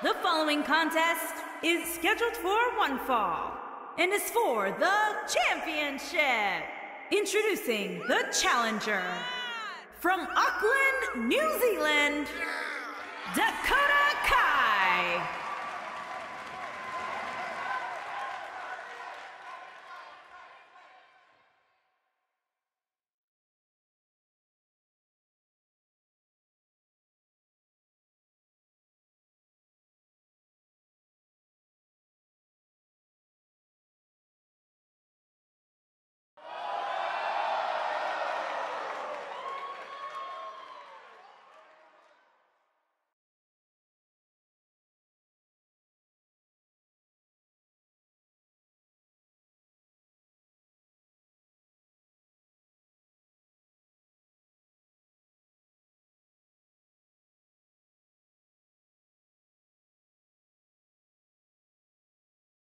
The following contest is scheduled for one fall and is for the championship. Introducing the challenger from Auckland, New Zealand,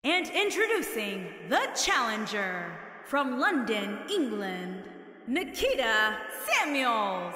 And introducing the challenger from London, England, Nikita Samuels.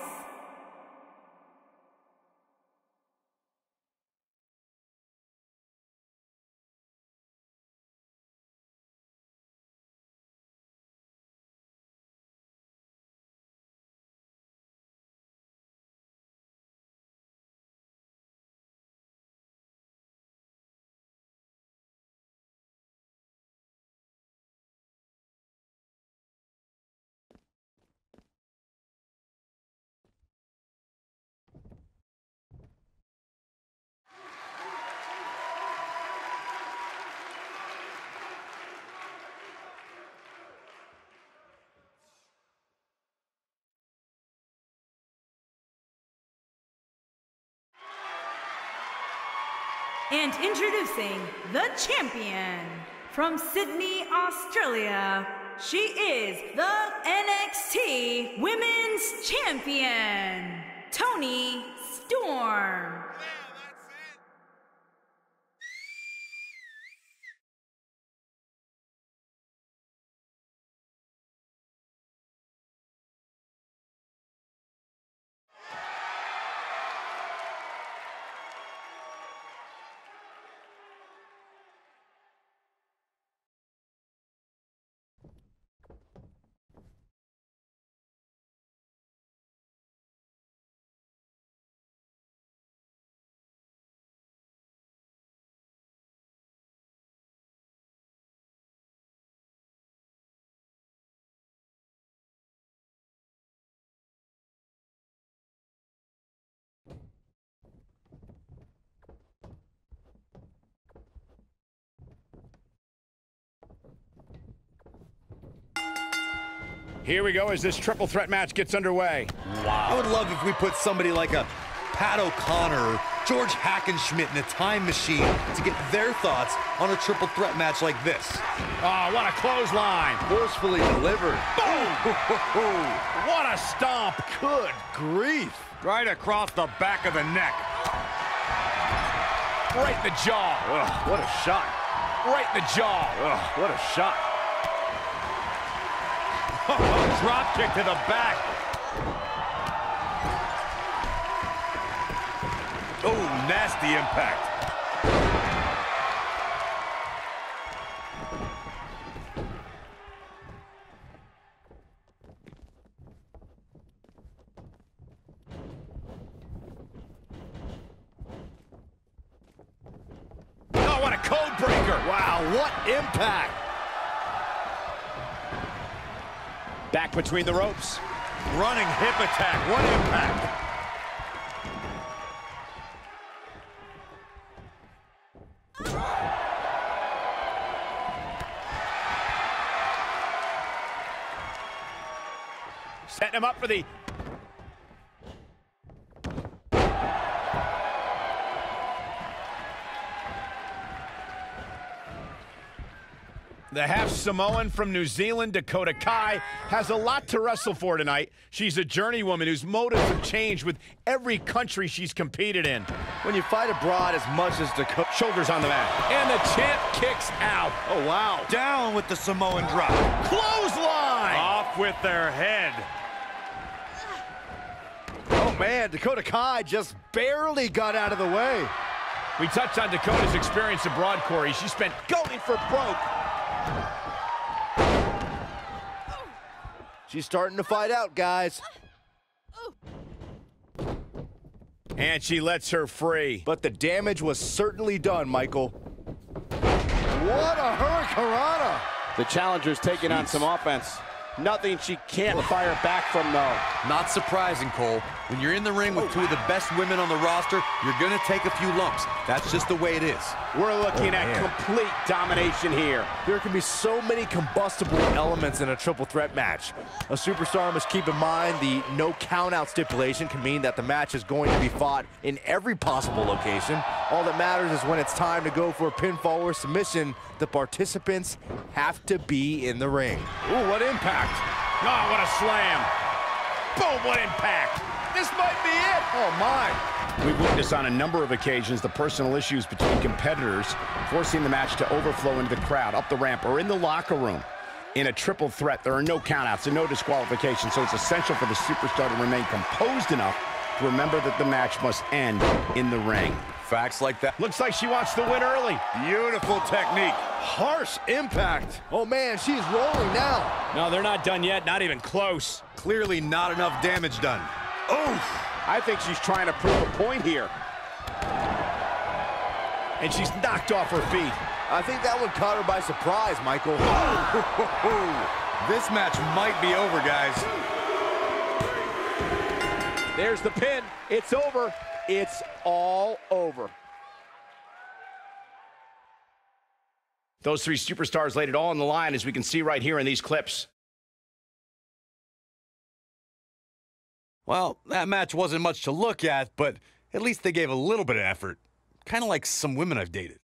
And introducing the champion from Sydney, Australia. She is the NXT Women's Champion, Toni Storm. Here we go as this triple threat match gets underway. Wow. I would love if we put somebody like a Pat O'Connor, George Hackenschmidt in a time machine to get their thoughts on a triple threat match like this. Oh, what a clothesline. Forcefully delivered. Boom! what a stomp. Good grief. Right across the back of the neck. Right in the jaw. Ugh, what a shot. Right in the jaw. Ugh, what a shot. Drop kick to the back. Oh, nasty impact. Oh, what a code breaker. Wow, what impact. Back between the ropes. Running hip attack. What impact. Setting him up for the... The half Samoan from New Zealand, Dakota Kai, has a lot to wrestle for tonight. She's a journeywoman whose motives have changed with every country she's competed in. When you fight abroad as much as Dakota... Shoulders on the mat. And the champ kicks out. Oh, wow. Down with the Samoan drop. Clothesline! Off with their head. Oh, man, Dakota Kai just barely got out of the way. We touched on Dakota's experience abroad, Corey. She spent Going for broke. She's starting to fight out, guys. and she lets her free. But the damage was certainly done, Michael. What a hurricanrana! The challenger's taking on some offense. Nothing she can't fire back from, though. Not surprising, Cole. When you're in the ring with two of the best women on the roster, you're going to take a few lumps. That's just the way it is. We're looking Oh, at complete domination here. There can be so many combustible elements in a triple threat match. A superstar must keep in mind the no countout stipulation can mean that the match is going to be fought in every possible location. All that matters is when it's time to go for a pinfall or submission, the participants have to be in the ring. Ooh, what impact. Oh, what a slam. Boom, what impact. This might be it. Oh, my. We've witnessed on a number of occasions the personal issues between competitors forcing the match to overflow into the crowd, up the ramp, or in the locker room. In a triple threat, there are no countouts and no disqualifications, so it's essential for the superstar to remain composed enough to remember that the match must end in the ring. Facts like that. Looks like she wants to win early. Beautiful technique. Harsh impact. Oh man, she's rolling now. No, they're not done yet, not even close. Clearly not enough damage done. Oof! I think she's trying to prove a point here. And she's knocked off her feet. I think that one caught her by surprise, Michael. This match might be over, guys. There's the pin. It's over. It's all over. Those three superstars laid it all on the line, as we can see right here in these clips. Well, that match wasn't much to look at, but at least they gave a little bit of effort. Kind of like some women I've dated.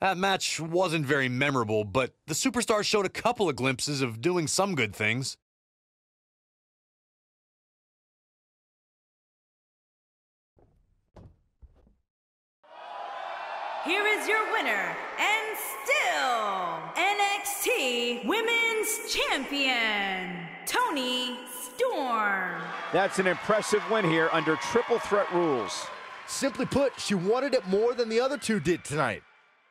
That match wasn't very memorable, but the superstar showed a couple of glimpses of doing some good things. Here is your winner and still NXT Women's Champion, Toni Storm. That's an impressive win here under triple threat rules. Simply put, she wanted it more than the other two did tonight.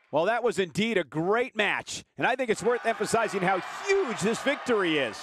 Well, that was indeed a great match, and I think it's worth emphasizing how huge this victory is.